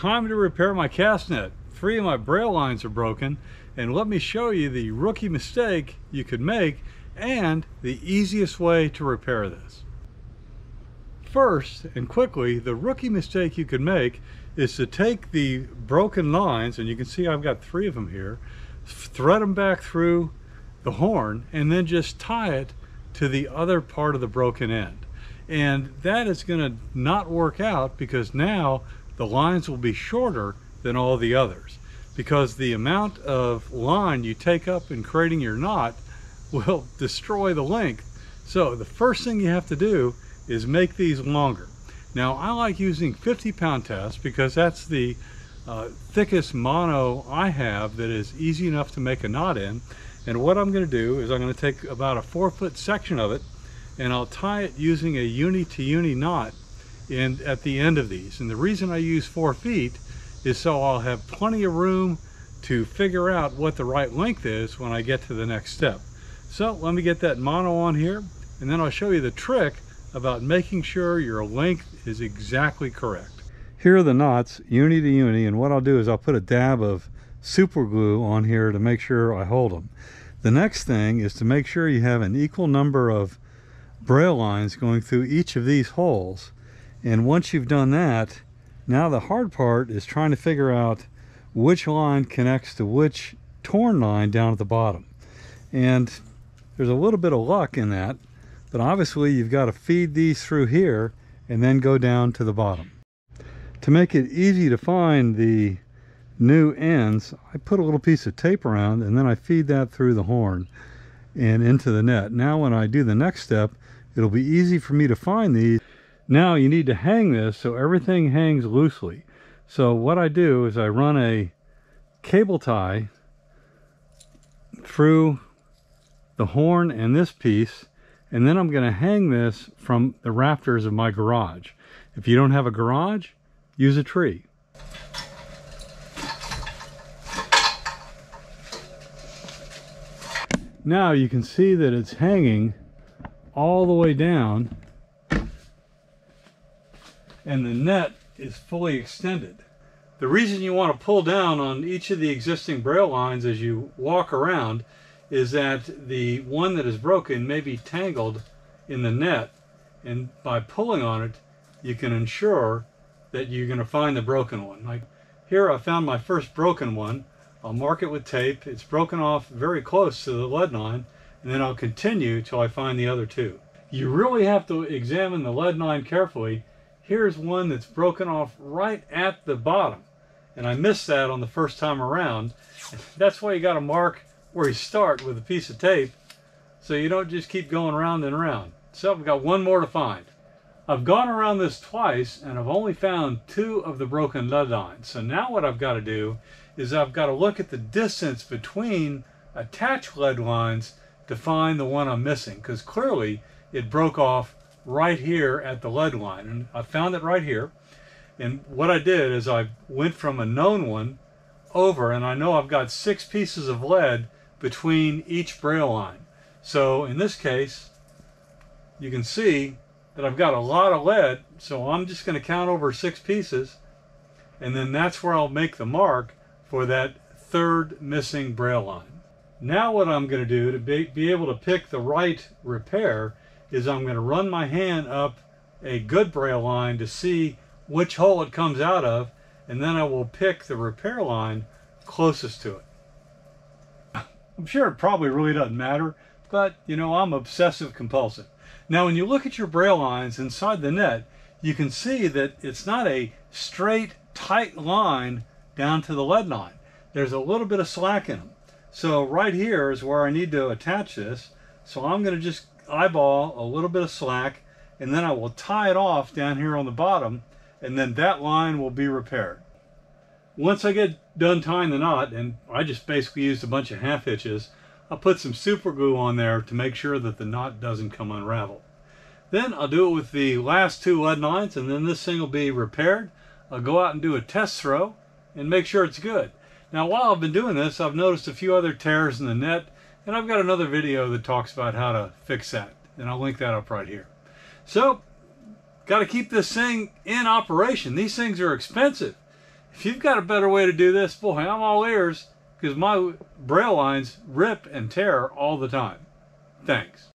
time to repair my cast net. Three of my braille lines are broken and let me show you the rookie mistake you could make and the easiest way to repair this. First and quickly, the rookie mistake you could make is to take the broken lines, and you can see I've got three of them here, thread them back through the horn and then just tie it to the other part of the broken end. And that is going to not work out because now the lines will be shorter than all the others because the amount of line you take up in creating your knot will destroy the length. So the first thing you have to do is make these longer. Now I like using 50 pound test because that's the uh, thickest mono I have that is easy enough to make a knot in. And what I'm going to do is I'm going to take about a four foot section of it and I'll tie it using a uni to uni knot in at the end of these. And the reason I use four feet is so I'll have plenty of room to figure out what the right length is when I get to the next step. So let me get that mono on here and then I'll show you the trick about making sure your length is exactly correct. Here are the knots, uni to uni, and what I'll do is I'll put a dab of super glue on here to make sure I hold them. The next thing is to make sure you have an equal number of braille lines going through each of these holes. And once you've done that, now the hard part is trying to figure out which line connects to which torn line down at the bottom. And there's a little bit of luck in that but obviously you've got to feed these through here and then go down to the bottom. To make it easy to find the new ends, I put a little piece of tape around and then I feed that through the horn and into the net. Now when I do the next step, it'll be easy for me to find these. Now you need to hang this so everything hangs loosely. So what I do is I run a cable tie through the horn and this piece and then I'm going to hang this from the rafters of my garage. If you don't have a garage, use a tree. Now you can see that it's hanging all the way down and the net is fully extended. The reason you want to pull down on each of the existing braille lines as you walk around is that the one that is broken may be tangled in the net and by pulling on it you can ensure that you're going to find the broken one. Like here I found my first broken one. I'll mark it with tape. It's broken off very close to the lead line and then I'll continue till I find the other two. You really have to examine the lead line carefully. Here's one that's broken off right at the bottom and I missed that on the first time around. That's why you got to mark where you start with a piece of tape so you don't just keep going round and round. So I've got one more to find. I've gone around this twice and I've only found two of the broken lead lines. So now what I've got to do is I've got to look at the distance between attached lead lines to find the one I'm missing because clearly it broke off right here at the lead line and I found it right here and what I did is I went from a known one over and I know I've got six pieces of lead between each braille line. So in this case, you can see that I've got a lot of lead, so I'm just going to count over six pieces, and then that's where I'll make the mark for that third missing braille line. Now what I'm going to do to be, be able to pick the right repair is I'm going to run my hand up a good braille line to see which hole it comes out of, and then I will pick the repair line closest to it. I'm sure it probably really doesn't matter, but you know, I'm obsessive compulsive. Now, when you look at your braille lines inside the net, you can see that it's not a straight, tight line down to the lead line. There's a little bit of slack in them. So right here is where I need to attach this. So I'm going to just eyeball a little bit of slack and then I will tie it off down here on the bottom and then that line will be repaired. Once I get done tying the knot, and I just basically used a bunch of half hitches, I'll put some super glue on there to make sure that the knot doesn't come unraveled. Then I'll do it with the last two lead lines and then this thing will be repaired. I'll go out and do a test throw and make sure it's good. Now while I've been doing this, I've noticed a few other tears in the net and I've got another video that talks about how to fix that. And I'll link that up right here. So, got to keep this thing in operation. These things are expensive. If you've got a better way to do this, boy, I'm all ears because my braille lines rip and tear all the time. Thanks.